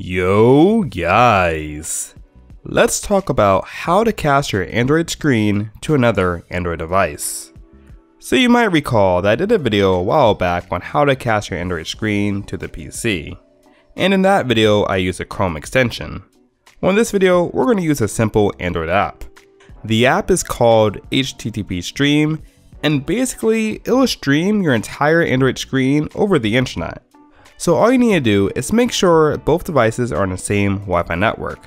Yo guys! Let's talk about how to cast your Android screen to another Android device. So you might recall that I did a video a while back on how to cast your Android screen to the PC. And in that video I used a Chrome extension. Well in this video we're going to use a simple Android app. The app is called HTTP Stream and basically it will stream your entire Android screen over the internet. So all you need to do is make sure both devices are on the same Wi-Fi network.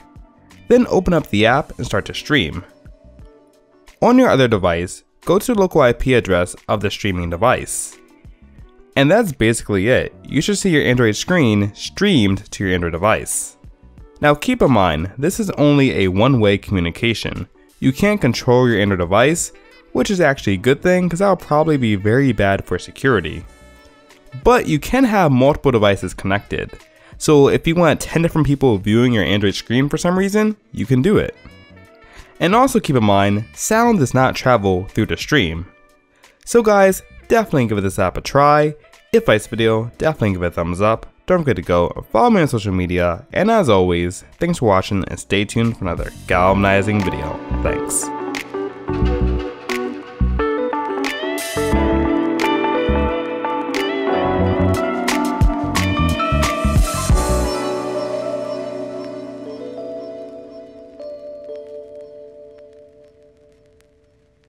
Then open up the app and start to stream. On your other device, go to the local IP address of the streaming device. And that's basically it. You should see your Android screen streamed to your Android device. Now keep in mind, this is only a one-way communication. You can't control your Android device, which is actually a good thing because that will probably be very bad for security. But you can have multiple devices connected. So if you want 10 different people viewing your Android screen for some reason, you can do it. And also keep in mind, sound does not travel through the stream. So guys, definitely give this app a try. If I this video, definitely give it a thumbs up. Don't forget to go follow me on social media. And as always, thanks for watching and stay tuned for another galvanizing video. Thanks.